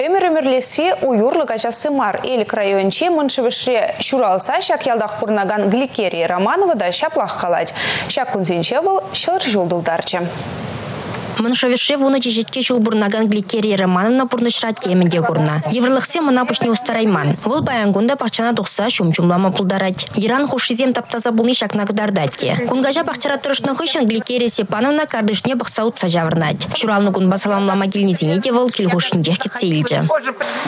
Өмір өмірлесі уюрлыға жасымар ел крайонче мұншывышре шуралса шак ялдақ бұрнаган Гликерия Романова да шаплақ қалад. Шак күнзенче бұл шылыр. Мыншавише вуны чечетке чул бурнаган гликерия романовна пурнышрат темінде курна. Еврлықсе мына пушне устарайман. Вол баянгунда пахчана тухса шум чумлама пулдарать. Иран хушизем таптаза булни шакна кдардатте. Кунгажа пахчара тұрышны хышын гликерия Сепановна кардышне бақса утса жавырнать. Шуралны кун басаламлама килнезине де вол килхушинже кетсе илже.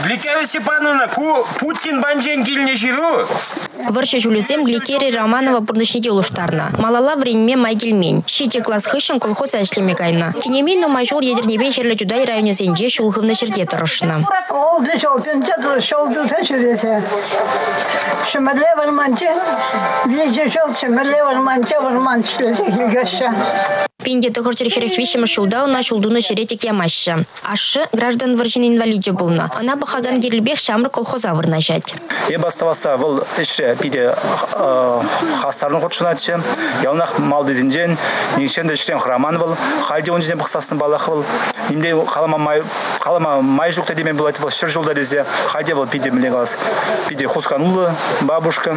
Гликерия Степановна, ку Путин банжен килне жиру. Вырша жулезем гликерия романова пурнышне улуштарна. Малала временме майгельмень. Щиче класс хышын колхоз әшлеме кайна. Кинемей но майшол едернебе херлі жудай районе сенже шулғывны жерде тұрышына. Varmanca, bilece şol şımarlı varmanca varmanca şöyle göşe. Пенде тұғыр жерхерек вишемі шулда она шулдуны жеретек ямашы. Ашы граждан варжин инвалиде болна. Она бахаган герлбех шамыр колхоза вырнашать. Е баставаса бұл ішре биде хастарын құтшыначы, яунақ малды динжен, нешен де ішрен храман бұл, хайде он жинен бұқсасын балақы бұл, немде қалама май, қалама май жүкті демен бұл айтып, шыр жолда дезе, хайде бұл биде мілегаз, биде хускан ұлы, бабушка,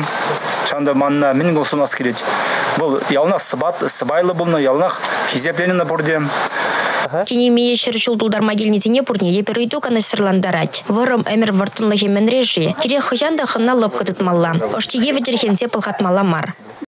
чанда манна мінін ғылсымас керет. Бұл яунақ сыбат, сыбайлы бұлны, яунақ хизепленіні бұрдем, Кинемие шыр шулдулдар могильнитине пурне еперуйду каны сырландарать. Вырым әмір вартынлы хемен режи. Кире хыжан да хымна лопкатытмалла. Оштиге ветерхенсе пылхатмалла мар.